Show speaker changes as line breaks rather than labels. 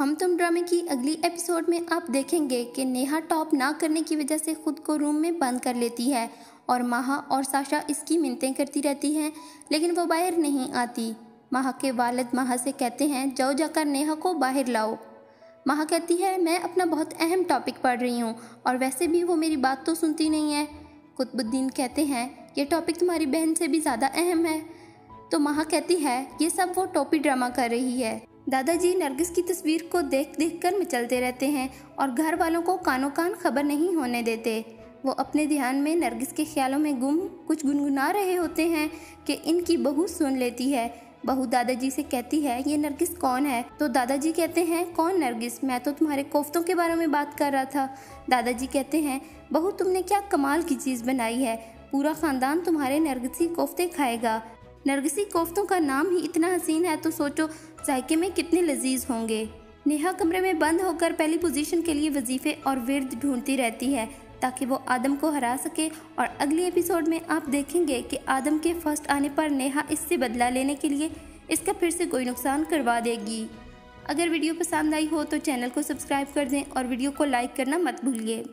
हम तुम ड्रामे की अगली एपिसोड में आप देखेंगे कि नेहा टॉप ना करने की वजह से खुद को रूम में बंद कर लेती है और माहा और साशा इसकी मिनतें करती रहती हैं, लेकिन वो बाहर नहीं आती। माहा के वालद माहा से कहते हैं, जाओ जाकर नेहा को बाहर लाओ। माहा कहती है, मैं अपना बहुत अहम टॉपिक पढ़ रही हूँ और वैसे भी वो मेरी बात तो सुनती नहीं है। कुतुबुद्दीन कहते हैं, ये टॉपिक तुम्हारी बहन से भी ज़्यादा अहम है। तो माहा कहती है, ये सब वो टोपी ड्रामा कर रही है। दादाजी नरगिस की तस्वीर को देख देख कर मचलते रहते हैं और घर वालों को कानों कान खबर नहीं होने देते। वो अपने ध्यान में नरगिस के ख्यालों में गुम कुछ गुनगुना रहे होते हैं कि इनकी बहू सुन लेती है। बहू दादाजी से कहती है, ये नरगिस कौन है? तो दादाजी कहते हैं, कौन नरगिस? मैं तो तुम्हारे कोफ्तों के बारे में बात कर रहा था। दादाजी कहते हैं, बहू, तुमने क्या कमाल की चीज़ बनाई है। पूरा ख़ानदान तुम्हारे नरगिसी कोफ्ते खाएगा। नरगिसी कोफ्तों का नाम ही इतना हसीन है तो सोचो, जायके में कितने लजीज होंगे। नेहा कमरे में बंद होकर पहली पोजीशन के लिए वजीफे और विरद ढूंढती रहती है, ताकि वो आदम को हरा सके और अगले एपिसोड में आप देखेंगे कि आदम के फ़र्स्ट आने पर नेहा इससे बदला लेने के लिए इसका फिर से कोई नुकसान करवा देगी। अगर वीडियो पसंद आई हो तो चैनल को सब्सक्राइब कर दें और वीडियो को लाइक करना मत भूलिए।